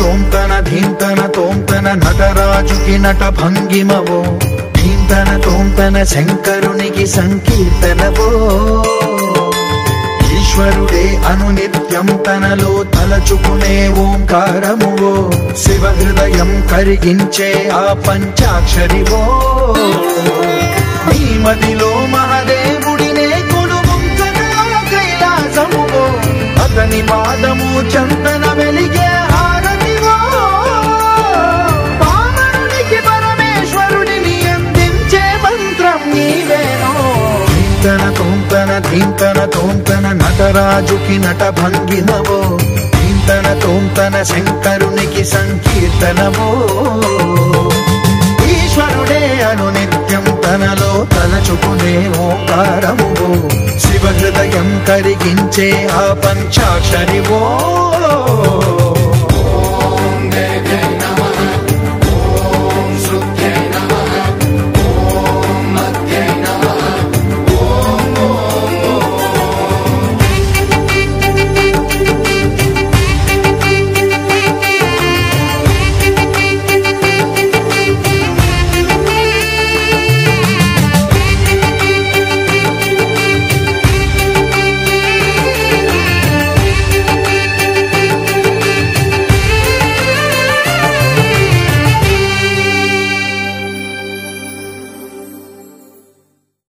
తోంతన ధీంతన తోంతన నటరాజుకి నట భంగిమవో. ధీంతన తోంతన శంకరునికి సంకీర్తనవో. ఈశ్వరుడే అనునిత్యం తనలో తలచుకునే ఓంకారమువో. శివ హృదయం కరిగించే ఆ పంచాక్షరివో. నీ మహా ధీంతన తోంతన ధీంతన తోంతన నటరాజుకి నట భంగినవో ధీంతన తోంతన శంకరునికి సంకీర్తనవో ఈశ్వరుడే అనునిత్యం తనలో తలచుకునే ఓంకారము శివ హృదయం కరిగించే ఆ పంచాక్షరివో.